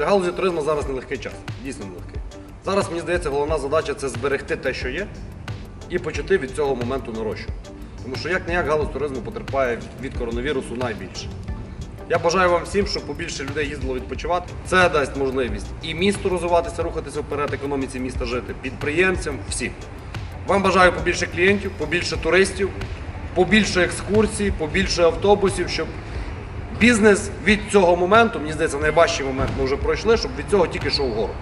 Для галузі туризму зараз нелегкий час, дійсно нелегкий. Зараз, мені здається, головна задача це зберегти те, що є, і почати від цього моменту нарощувати. Тому що як ніяк галузь туризму потерпає від коронавірусу найбільше. Я бажаю вам всім, щоб побільше людей їздило відпочивати. Це дасть можливість і місту розвиватися, рухатися вперед, економіці міста жити, підприємцям, всім. Вам бажаю побільше клієнтів, побільше туристів, побільше екскурсій, побільше автобусів, щоб бізнес від цього моменту, мені здається, найважчий момент ми вже пройшли, щоб від цього тільки йшов вгору.